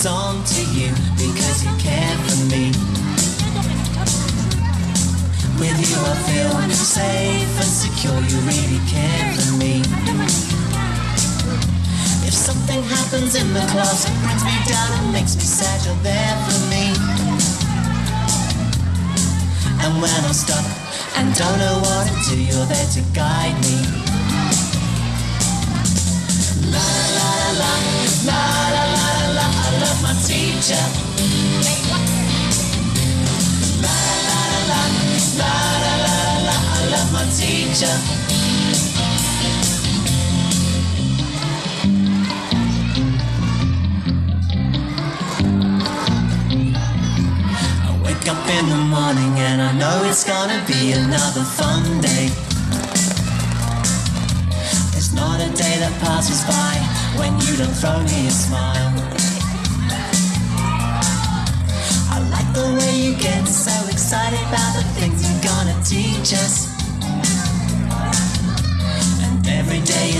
song to you because you care for me. With you I feel safe and secure, you really care for me. If something happens in the closet, brings me down and makes me sad, you're there for me. And when I'm stuck and don't know what to do, you're there to guide me. Teacher. I wake up in the morning and I know it's gonna be another fun day. There's not a day that passes by when you don't throw me a smile.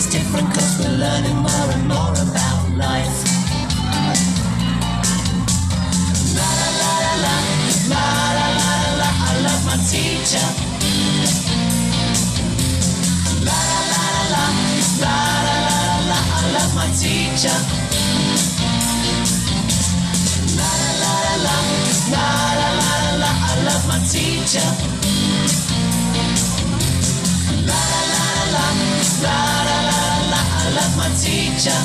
Is different cause we're learning more and more about life. La la la la la, la la la la la, I love my teacher. La la la la la, la la la la la, I love my teacher. La la la la, la la la la la, I love my teacher. Love my teacher.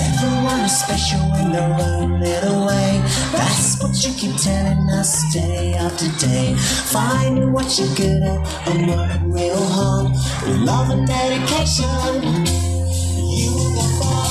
Everyone special in their own little way. That's what you keep telling us day after day. Finding what you're good at and working real hard. With love and dedication, you will go.